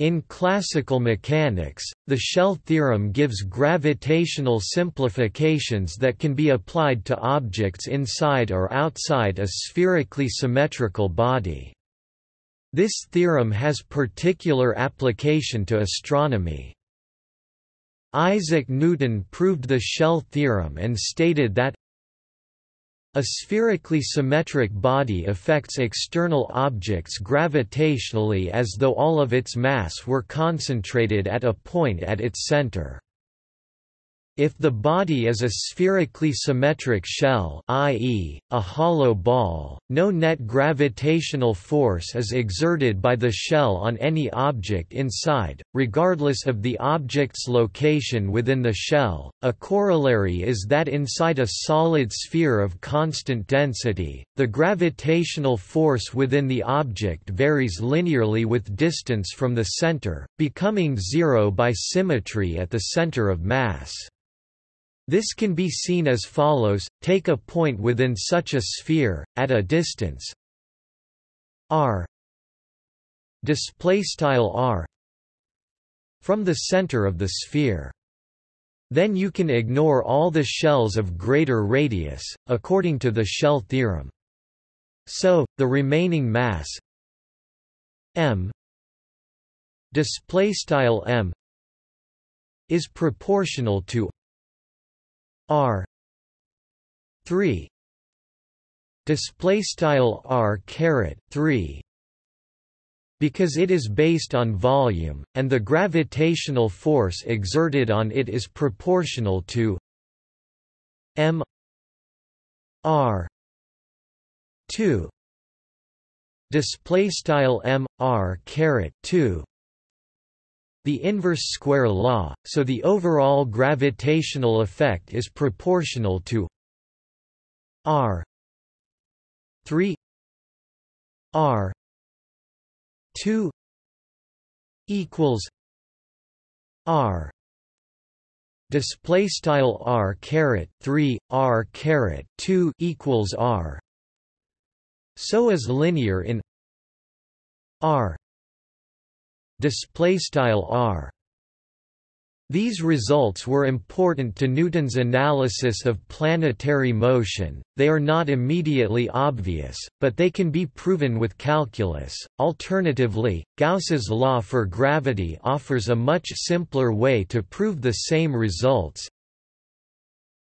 In classical mechanics, the shell theorem gives gravitational simplifications that can be applied to objects inside or outside a spherically symmetrical body. This theorem has particular application to astronomy. Isaac Newton proved the shell theorem and stated that a spherically symmetric body affects external objects gravitationally as though all of its mass were concentrated at a point at its center. If the body is a spherically symmetric shell i.e., a hollow ball, no net gravitational force is exerted by the shell on any object inside, regardless of the object's location within the shell. A corollary is that inside a solid sphere of constant density, the gravitational force within the object varies linearly with distance from the center, becoming zero by symmetry at the center of mass. This can be seen as follows, take a point within such a sphere, at a distance r r from the center of the sphere. Then you can ignore all the shells of greater radius, according to the shell theorem. So, the remaining mass m m is proportional to R. three. Display style R caret 3 because it is based on volume and the gravitational force exerted on it is proportional to m r 2 display style m r caret 2 the inverse square law, so the overall gravitational effect is proportional to r 3 r 2 equals r display style r caret 3 r caret 2 equals r. So is linear in r display style r these results were important to Newton's analysis of planetary motion. They are not immediately obvious, but they can be proven with calculus. Alternatively, Gauss's law for gravity offers a much simpler way to prove the same results,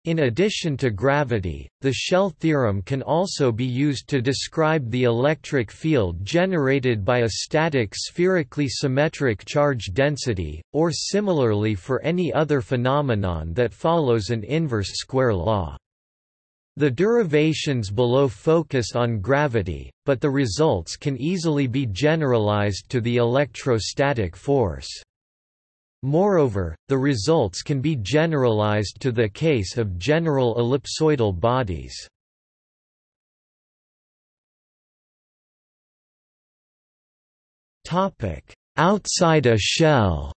in addition to gravity, the shell theorem can also be used to describe the electric field generated by a static spherically symmetric charge density, or similarly for any other phenomenon that follows an inverse square law. The derivations below focus on gravity, but the results can easily be generalized to the electrostatic force. Moreover, the results can be generalized to the case of general ellipsoidal bodies. Outside a shell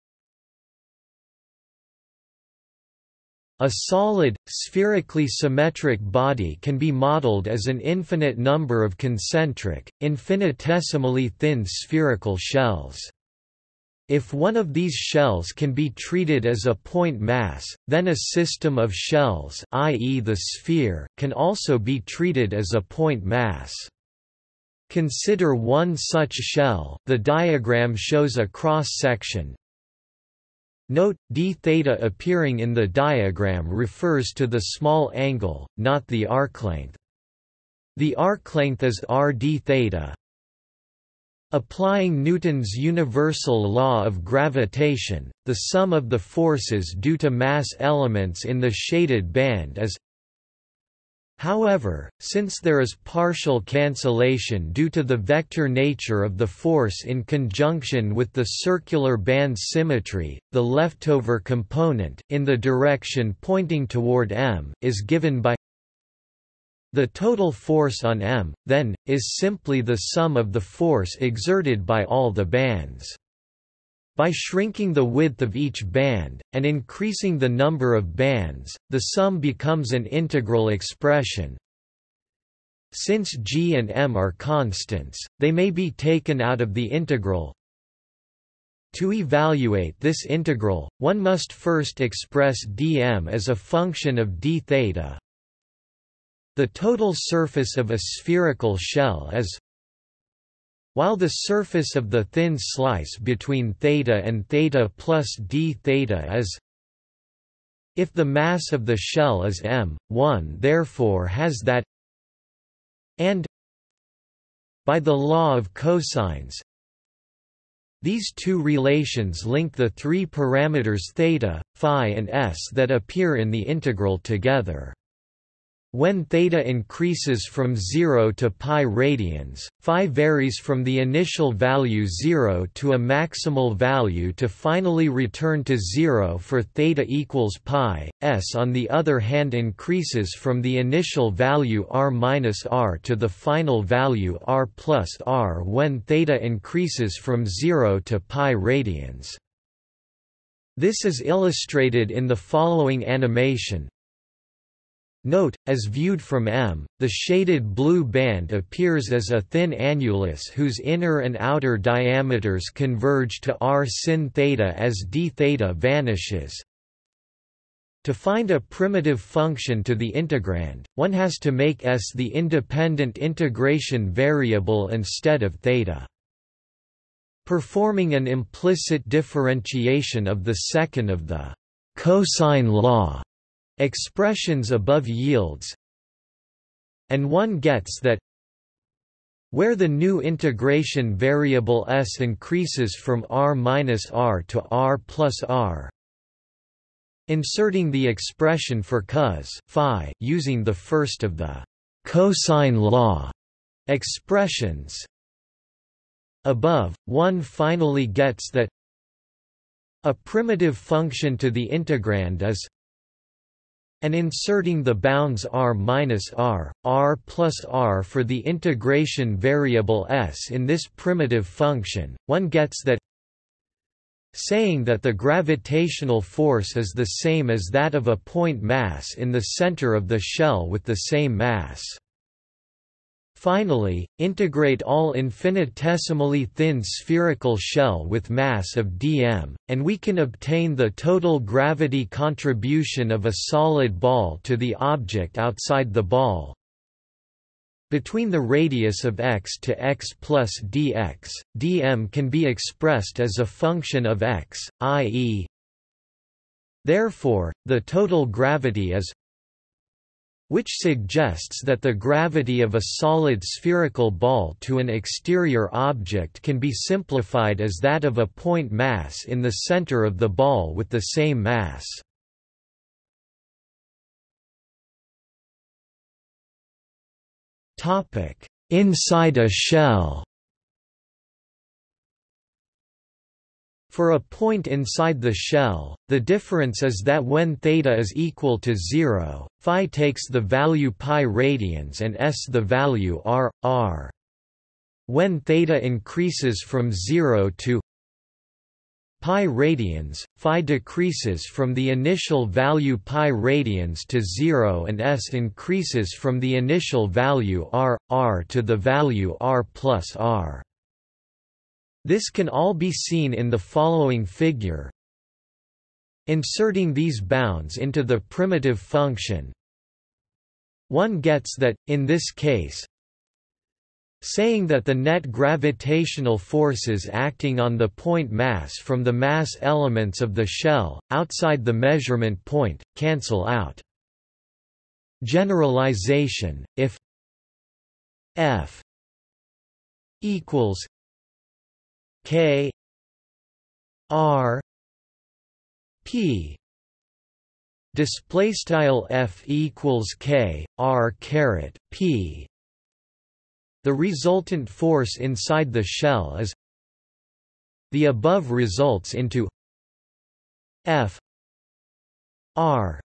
A solid, spherically symmetric body can be modeled as an infinite number of concentric, infinitesimally thin spherical shells. If one of these shells can be treated as a point mass, then a system of shells i.e. the sphere can also be treated as a point mass. Consider one such shell the diagram shows a cross-section. Note, d theta appearing in the diagram refers to the small angle, not the arc length. The arc length is r d theta, Applying Newton's universal law of gravitation, the sum of the forces due to mass elements in the shaded band is. However, since there is partial cancellation due to the vector nature of the force in conjunction with the circular band symmetry, the leftover component in the direction pointing toward m is given by the total force on M, then, is simply the sum of the force exerted by all the bands. By shrinking the width of each band, and increasing the number of bands, the sum becomes an integral expression. Since g and m are constants, they may be taken out of the integral To evaluate this integral, one must first express dm as a function of d theta. The total surface of a spherical shell is while the surface of the thin slice between theta and theta plus d theta is if the mass of the shell is m, one therefore has that and by the law of cosines these two relations link the three parameters theta, phi and s that appear in the integral together. When theta increases from 0 to pi radians, phi varies from the initial value 0 to a maximal value to finally return to 0 for theta equals pi. S on the other hand increases from the initial value r minus r to the final value r plus r when theta increases from 0 to pi radians. This is illustrated in the following animation, Note, as viewed from M, the shaded blue band appears as a thin annulus whose inner and outer diameters converge to r sin theta as d theta vanishes. To find a primitive function to the integrand, one has to make s the independent integration variable instead of theta. Performing an implicit differentiation of the second of the cosine law expressions above yields and one gets that where the new integration variable s increases from r minus r to r plus r inserting the expression for cos phi using the first of the cosine law expressions above one finally gets that a primitive function to the integrand is and inserting the bounds r minus r, r plus r for the integration variable s in this primitive function, one gets that saying that the gravitational force is the same as that of a point mass in the center of the shell with the same mass. Finally, integrate all infinitesimally thin spherical shell with mass of dm, and we can obtain the total gravity contribution of a solid ball to the object outside the ball. Between the radius of x to x plus dx, dm can be expressed as a function of x, i.e. Therefore, the total gravity is which suggests that the gravity of a solid spherical ball to an exterior object can be simplified as that of a point mass in the center of the ball with the same mass. Inside a shell For a point inside the shell, the difference is that when theta is equal to 0, phi takes the value pi radians and s the value r, r. When theta increases from 0 to pi radians, phi decreases from the initial value pi radians to 0 and s increases from the initial value r, r to the value r plus r. This can all be seen in the following figure. Inserting these bounds into the primitive function, one gets that, in this case, saying that the net gravitational forces acting on the point mass from the mass elements of the shell, outside the measurement point, cancel out. Generalization, if f equals K R P. Display style F equals K R caret P. The resultant force inside the shell is the above results into F R.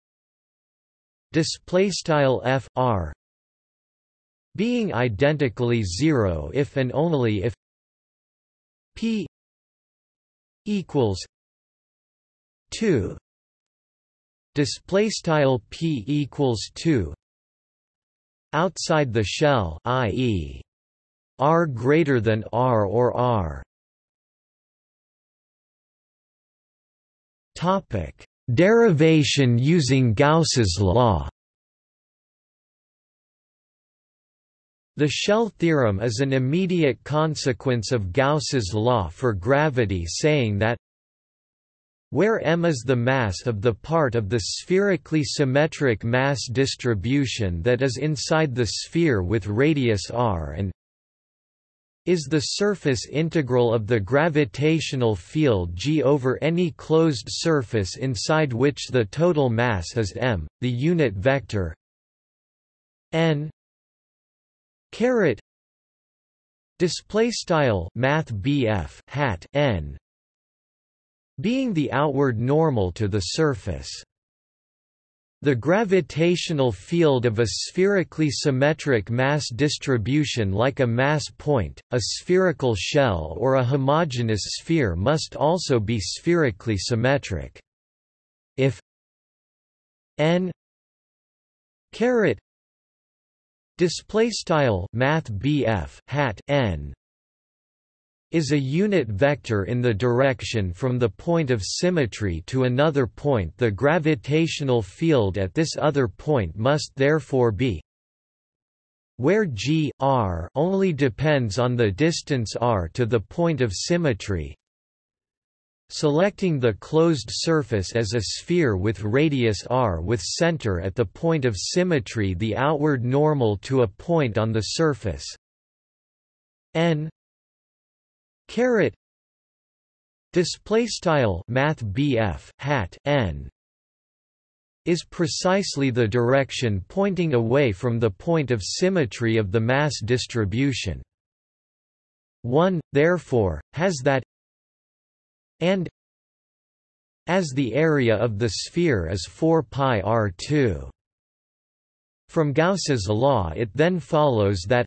Display style F R being identically zero if and only if P equals two display style P equals two outside the shell i.e. R greater than R or R Topic: Derivation using Gauss's law. The shell theorem is an immediate consequence of Gauss's law for gravity saying that where m is the mass of the part of the spherically symmetric mass distribution that is inside the sphere with radius r and is the surface integral of the gravitational field g over any closed surface inside which the total mass is m, the unit vector n caret display style math hat n being the outward normal to the surface. The gravitational field of a spherically symmetric mass distribution like a mass point, a spherical shell or a homogeneous sphere must also be spherically symmetric. If n caret display style math hat n is a unit vector in the direction from the point of symmetry to another point. The gravitational field at this other point must therefore be where g r only depends on the distance r to the point of symmetry selecting the closed surface as a sphere with radius r with center at the point of symmetry the outward normal to a point on the surface n caret display style math hat n is precisely the direction pointing away from the point of symmetry of the mass distribution. 1, therefore, has that and as the area of the sphere is 4 pi r2. From Gauss's law it then follows that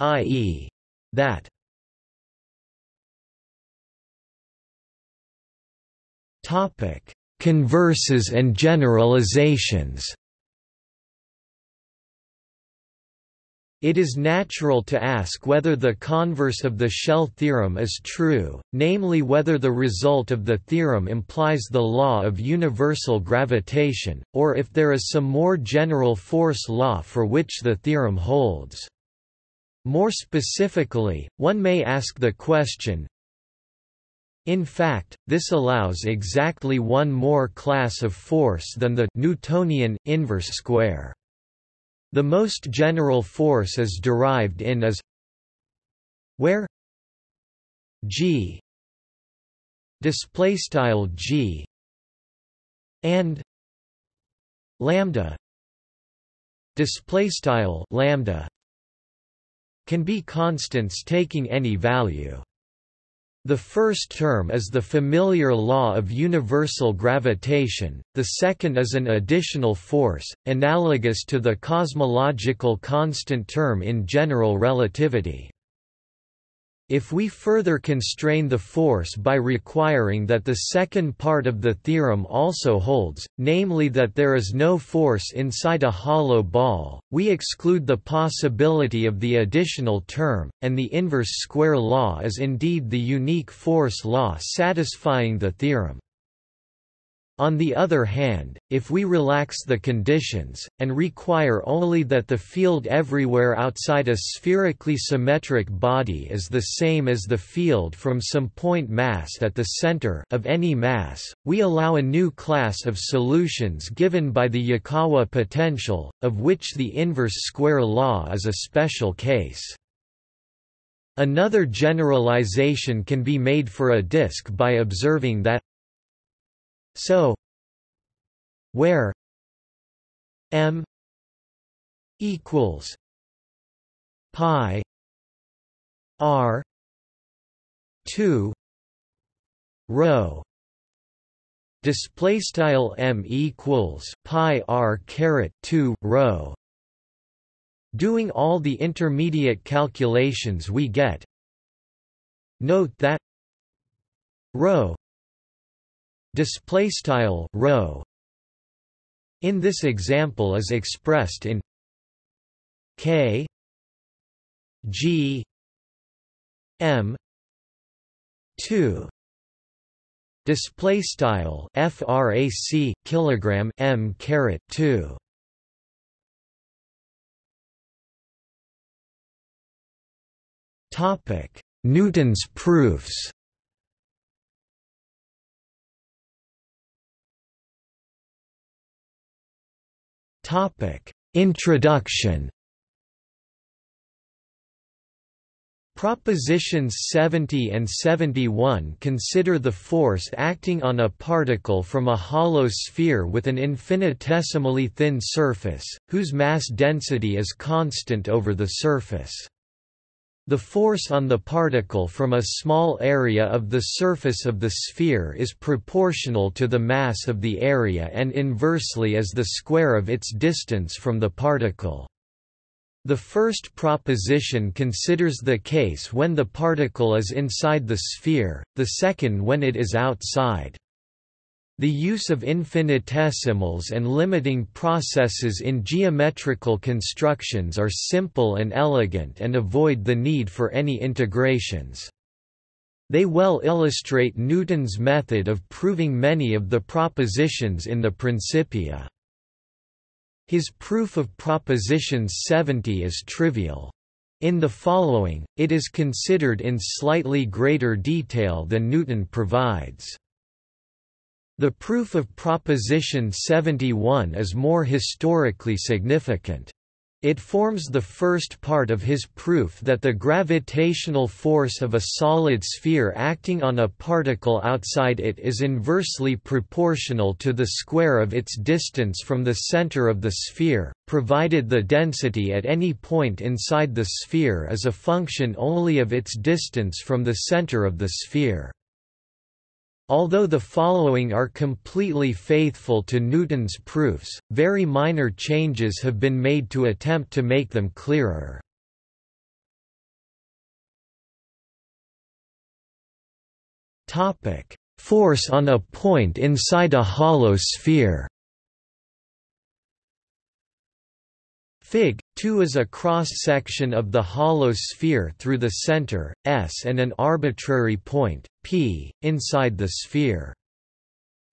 i.e. that Topic: Converses and generalizations. It is natural to ask whether the converse of the shell theorem is true, namely whether the result of the theorem implies the law of universal gravitation, or if there is some more general force law for which the theorem holds. More specifically, one may ask the question, in fact, this allows exactly one more class of force than the Newtonian inverse square. The most general force is derived in as where g display style g and lambda display style lambda can be constants taking any value the first term is the familiar law of universal gravitation, the second is an additional force, analogous to the cosmological constant term in general relativity. If we further constrain the force by requiring that the second part of the theorem also holds, namely that there is no force inside a hollow ball, we exclude the possibility of the additional term, and the inverse square law is indeed the unique force law satisfying the theorem. On the other hand, if we relax the conditions, and require only that the field everywhere outside a spherically symmetric body is the same as the field from some point mass at the center of any mass, we allow a new class of solutions given by the Yukawa potential, of which the inverse square law is a special case. Another generalization can be made for a disk by observing that so where m equals pi r 2 rho display style m equals pi r caret 2 rho. Doing all the intermediate calculations we get. Note that rho display style rho in this example is expressed in k g m 2 display style frac kilogram m caret 2 topic. Newton's proofs introduction Propositions 70 and 71 consider the force acting on a particle from a hollow sphere with an infinitesimally thin surface, whose mass density is constant over the surface. The force on the particle from a small area of the surface of the sphere is proportional to the mass of the area and inversely as the square of its distance from the particle. The first proposition considers the case when the particle is inside the sphere, the second when it is outside. The use of infinitesimals and limiting processes in geometrical constructions are simple and elegant and avoid the need for any integrations. They well illustrate Newton's method of proving many of the propositions in the Principia. His proof of proposition 70 is trivial. In the following, it is considered in slightly greater detail than Newton provides. The proof of proposition 71 is more historically significant. It forms the first part of his proof that the gravitational force of a solid sphere acting on a particle outside it is inversely proportional to the square of its distance from the center of the sphere, provided the density at any point inside the sphere is a function only of its distance from the center of the sphere. Although the following are completely faithful to Newton's proofs, very minor changes have been made to attempt to make them clearer. Force on a point inside a hollow sphere Fig. 2 is a cross-section of the hollow sphere through the center, S and an arbitrary point, P, inside the sphere.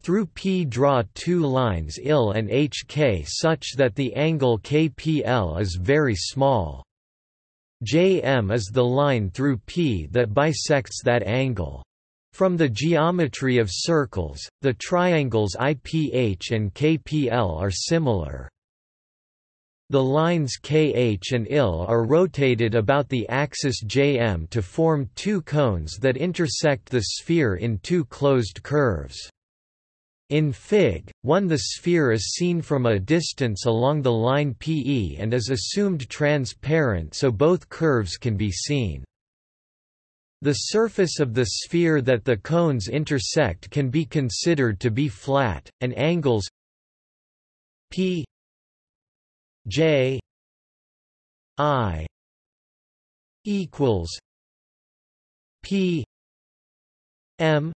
Through P draw two lines IL and HK such that the angle KPL is very small. JM is the line through P that bisects that angle. From the geometry of circles, the triangles IPH and KPL are similar. The lines kh and il are rotated about the axis jm to form two cones that intersect the sphere in two closed curves. In Fig. 1 the sphere is seen from a distance along the line PE and is assumed transparent so both curves can be seen. The surface of the sphere that the cones intersect can be considered to be flat, and angles p J I equals P M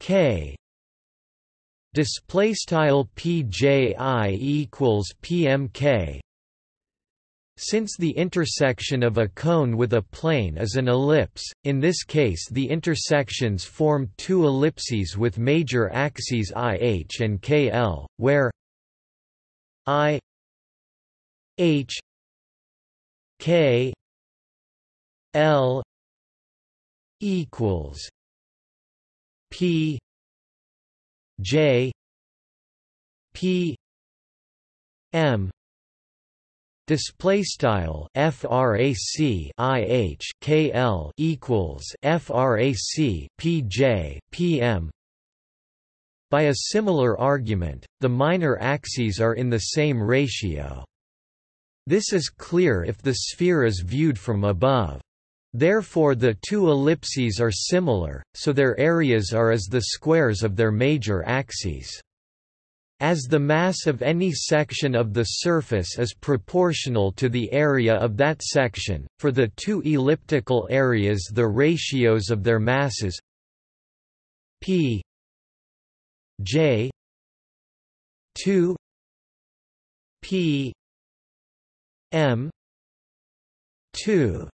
K display style PJI equals PMK since the intersection of a cone with a plane is an ellipse, in this case the intersections form two ellipses with major axes IH and KL, where I H K L equals P J P M Display style frac IH equals frac PJ PM By a similar argument, the minor axes are in the same ratio. This is clear if the sphere is viewed from above. Therefore the two ellipses are similar, so their areas are as the squares of their major axes. As the mass of any section of the surface is proportional to the area of that section, for the two elliptical areas the ratios of their masses p j 2 p M. two.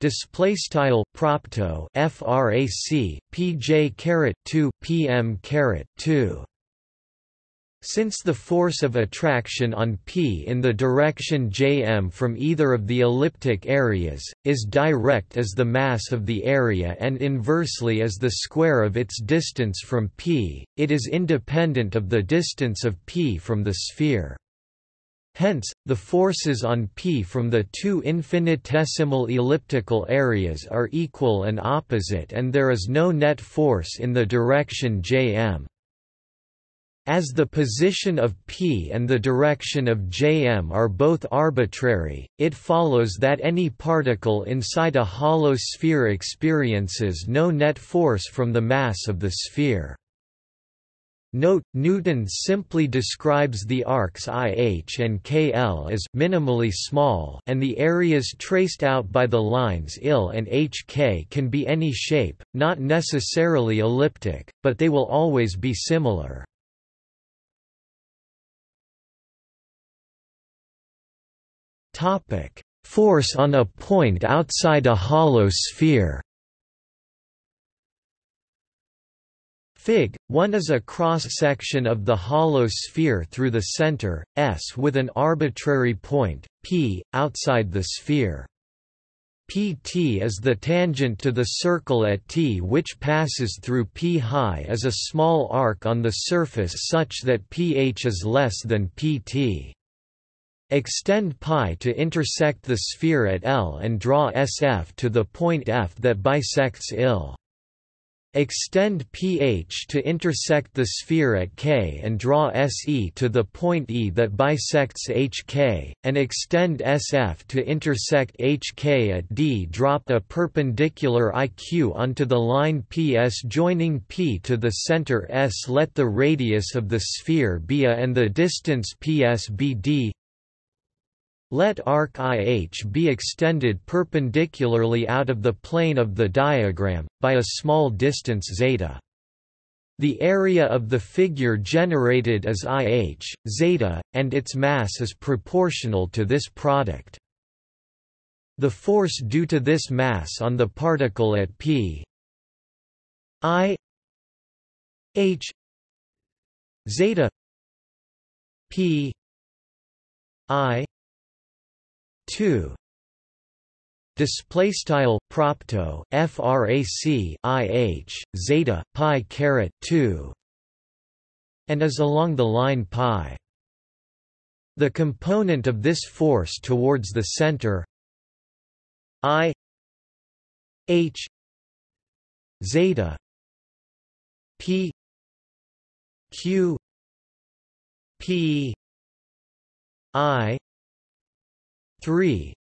Display style propto frac pj caret 2 pm caret 2 since the force of attraction on P in the direction jm from either of the elliptic areas, is direct as the mass of the area and inversely as the square of its distance from P, it is independent of the distance of P from the sphere. Hence, the forces on P from the two infinitesimal elliptical areas are equal and opposite and there is no net force in the direction jm. As the position of p and the direction of jm are both arbitrary, it follows that any particle inside a hollow sphere experiences no net force from the mass of the sphere. Note, Newton simply describes the arcs IH and KL as minimally small and the areas traced out by the lines IL and HK can be any shape, not necessarily elliptic, but they will always be similar. Force on a point outside a hollow sphere. Fig. 1 is a cross-section of the hollow sphere through the center, S with an arbitrary point, P, outside the sphere. PT is the tangent to the circle at T which passes through P high as a small arc on the surface such that pH is less than PT. Extend π to intersect the sphere at L and draw SF to the point F that bisects IL. Extend pH to intersect the sphere at K and draw SE to the point E that bisects HK, and extend SF to intersect HK at D. Drop a perpendicular IQ onto the line PS joining P to the center S. Let the radius of the sphere be A and the distance PS be D. Let arc IH be extended perpendicularly out of the plane of the diagram, by a small distance zeta. The area of the figure generated is IH, zeta, and its mass is proportional to this product. The force due to this mass on the particle at p i h zeta p i 2 display style propto frac ih zeta pi caret 2 and is along the line pi. The component of this force towards the center i h zeta p q p i 3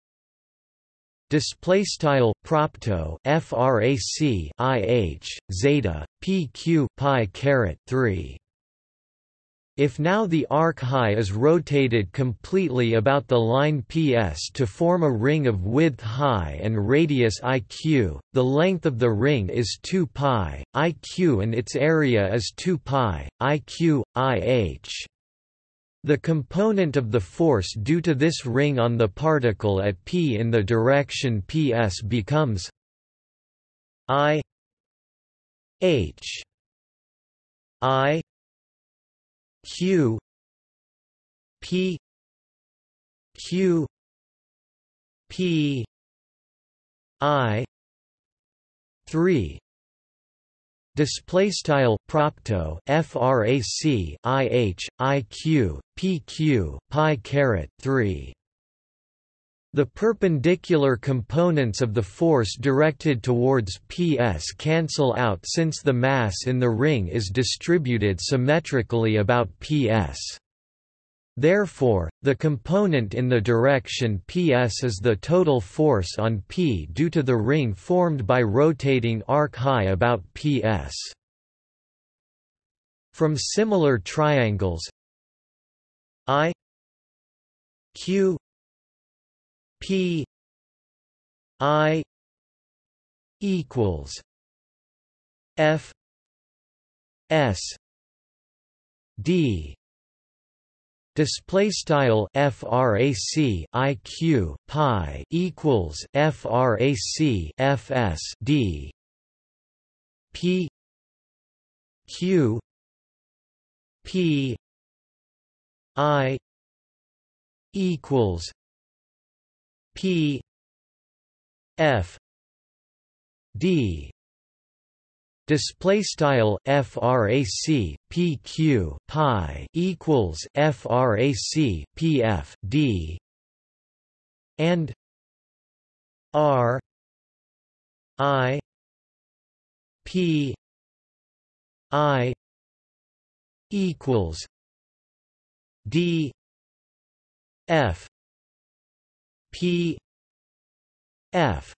display style propto frac ih zeta pq pi caret 3 if now the arc high is rotated completely about the line PS to form a ring of width high and radius IQ, the length of the ring is 2 pi, IQ and its area is 2 pi, IQ, IH. The component of the force due to this ring on the particle at p in the direction ps becomes i h i q p q p i 3 display style propto frac ih iq pq pi caret 3 the perpendicular components of the force directed towards ps cancel out since the mass in the ring is distributed symmetrically about ps Therefore, the component in the direction ps is the total force on p due to the ring formed by rotating arc high about ps. From similar triangles i q p i equals f s d Display style frac iq pi equals frac fs d. P q p i equals p f d display style frac pq pi equals frac pf d and r i p i equals d f p f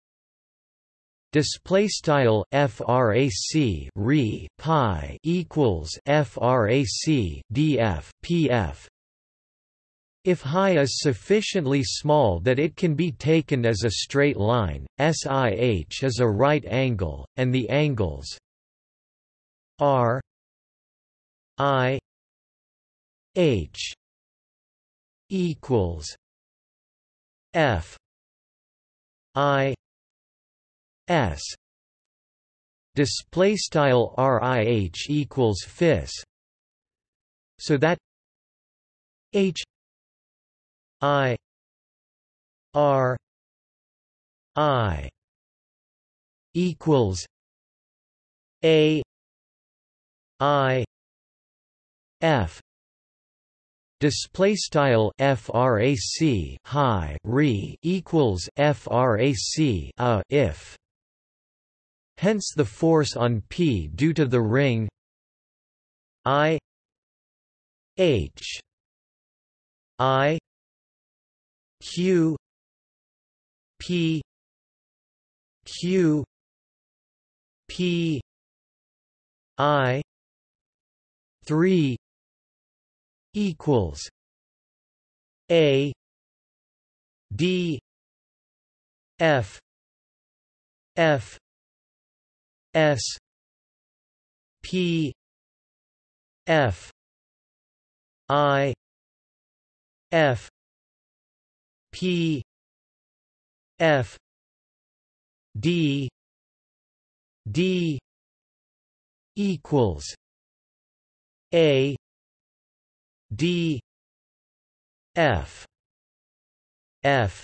Display style frac re pi equals frac df pf. If high is sufficiently small that it can be taken as a straight line, SIH is a right angle, and the angles r i h equals f i s. Display style rih equals fis. So that h i r i equals a i f. Display style frac high re equals frac a if Hence the force on P due to the ring I H I Q P Q P I three equals A D F F S P F I F P F D D equals A D F F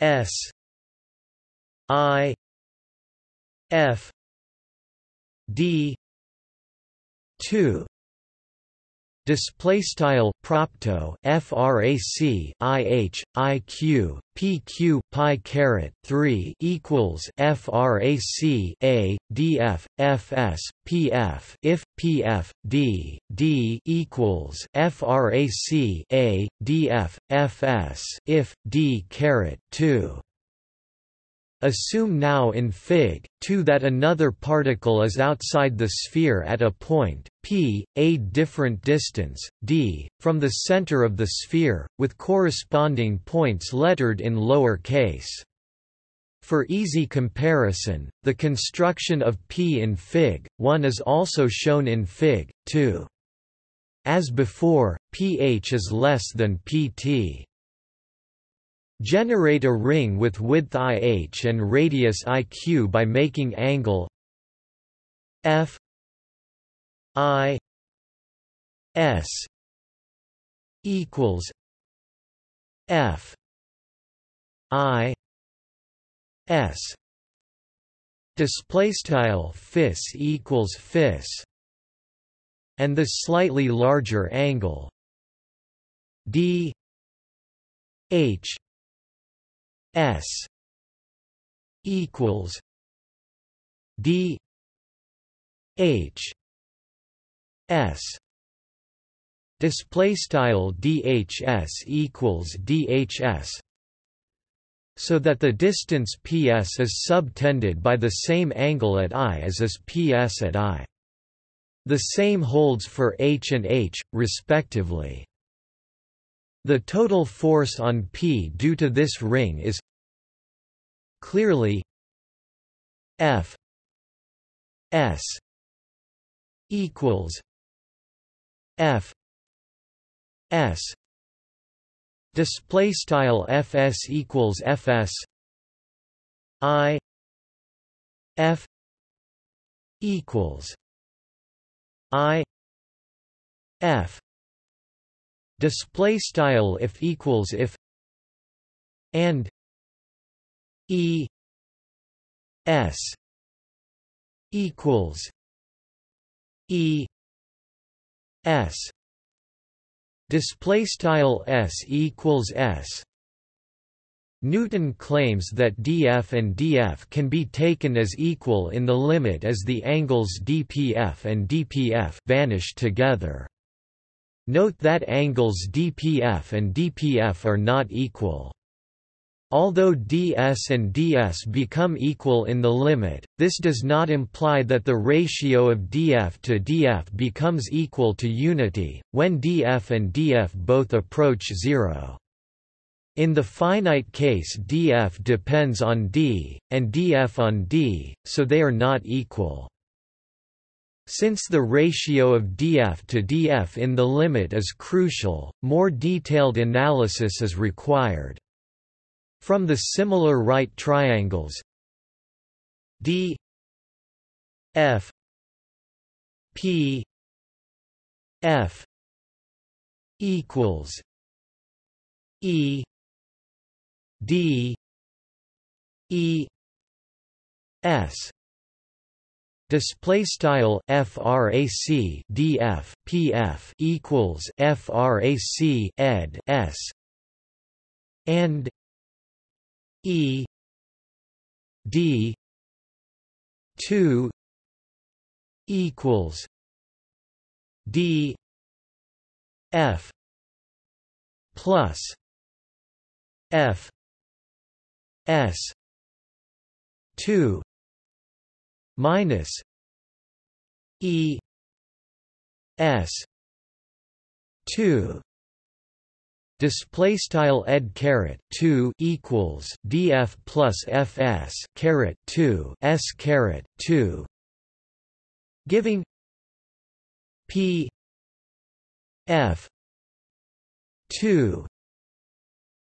S I F D two display style propto frac ih iq pq pi caret 3 equals frac a df fs pf if pf d d equals frac a df fs if d caret 2 Assume now in Fig. 2 that another particle is outside the sphere at a point, p, a different distance, d, from the center of the sphere, with corresponding points lettered in lower case. For easy comparison, the construction of p in Fig. 1 is also shown in Fig. 2. As before, ph is less than pt. Generate a ring with width IH and radius IQ by making angle F I S equals F I S. Display style fis equals fis and the slightly larger angle d h S equals D H S display style DHS equals DHS so that the distance PS is subtended by the same angle at I as is PS at I. The same holds for H and H, respectively. The total force on P due to this ring is clearly F S equals F s. Display style fs equals fs i f equals i f display style if equals if and e s equals e s display style s equals s Newton claims that df and df can be taken as equal in the limit as the angles dpf and dpf vanish together. Note that angles dpf and dpf are not equal. Although ds and ds become equal in the limit, this does not imply that the ratio of df to df becomes equal to unity, when df and df both approach zero. In the finite case df depends on d, and df on d, so they are not equal. Since the ratio of df to df in the limit is crucial, more detailed analysis is required. From the similar right triangles d f p f equals e D E S display style frac df pf equals frac ed s. And e d 2 equals d f plus f S two minus E S two Display style ed caret two equals df plus fs caret two s caret two, giving p f two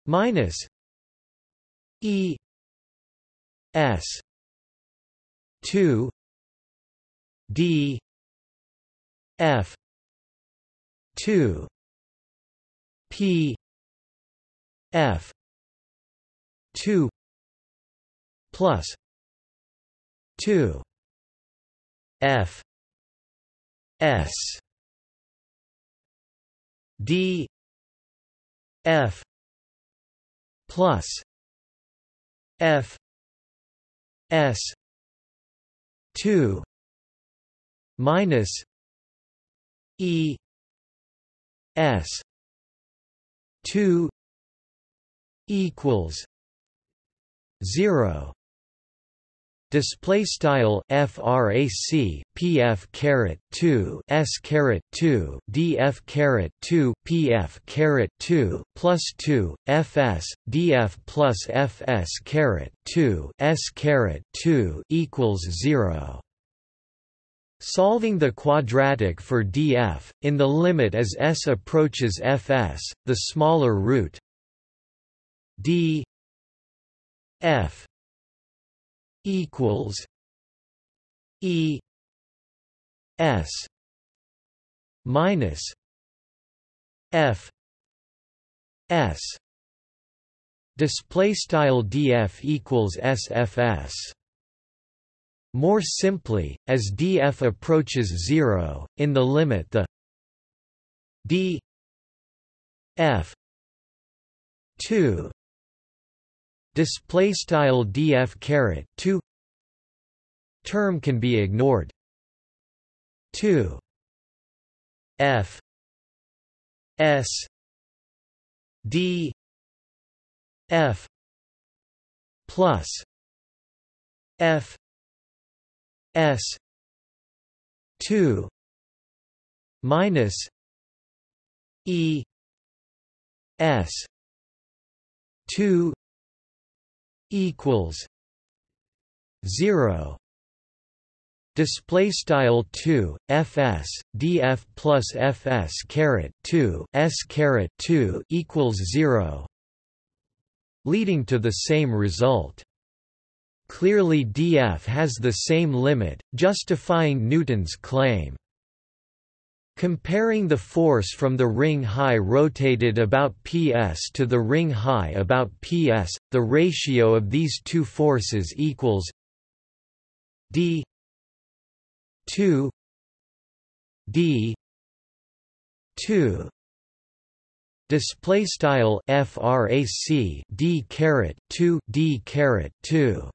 minus E S two D F two P F two plus two F S D F plus F S two minus E S two equals zero display style frac pf caret 2 s caret 2 df caret 2 pf caret 2 plus 2 fs df plus fs caret 2 s caret 2 equals 0 Solving the quadratic for df, in the limit as s approaches fs, the smaller root d f equals E S minus F S display style df equals sfs more simply as df approaches 0 in the limit the d f 2 display style df caret 2 term can be ignored. 2 f. S. D. F. Plus. F. S. 2 minus. E. S. 2 equals 0 display style 2 fs df plus fs caret 2 s caret 2 equals 0 leading to the same result. Clearly df has the same limit justifying newton's claim Comparing the force from the ring high rotated about ps to the ring high about ps, the ratio of these two forces equals d 2 d 2 display style frac d caret 2 d caret 2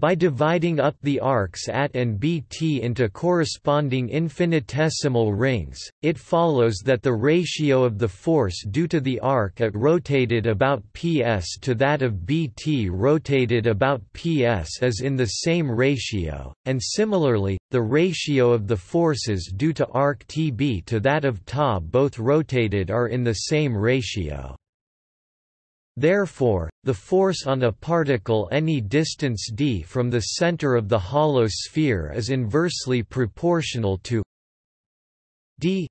by dividing up the arcs at and bt into corresponding infinitesimal rings, it follows that the ratio of the force due to the arc at rotated about ps to that of bt rotated about ps is in the same ratio, and similarly, the ratio of the forces due to arc tb to that of ta both rotated are in the same ratio. Therefore, the force on a particle any distance d from the center of the hollow sphere is inversely proportional to d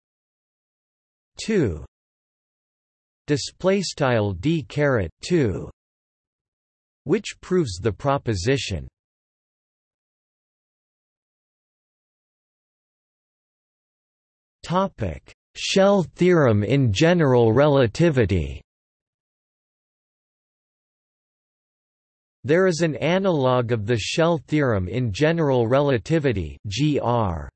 2 display style d caret 2 which proves the proposition. Topic shell theorem in general relativity There is an analogue of the shell theorem in general relativity (GR).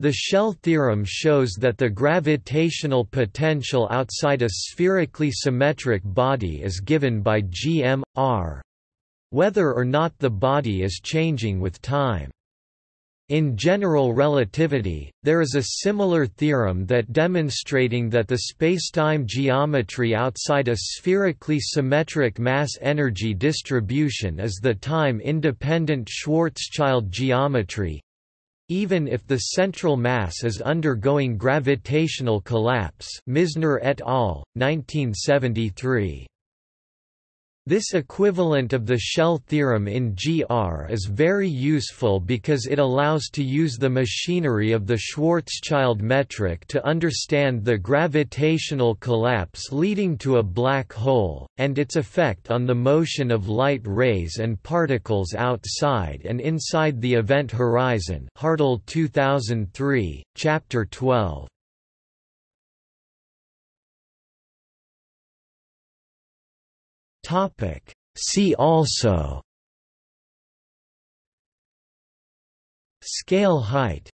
The shell theorem shows that the gravitational potential outside a spherically symmetric body is given by gm r whether or not the body is changing with time. In general relativity, there is a similar theorem that demonstrating that the spacetime geometry outside a spherically symmetric mass-energy distribution is the time-independent Schwarzschild geometry even if the central mass is undergoing gravitational collapse Misner et al., 1973. This equivalent of the shell theorem in GR is very useful because it allows to use the machinery of the Schwarzschild metric to understand the gravitational collapse leading to a black hole, and its effect on the motion of light rays and particles outside and inside the event horizon Hartle 2003, Chapter 12. Topic. See also. Scale height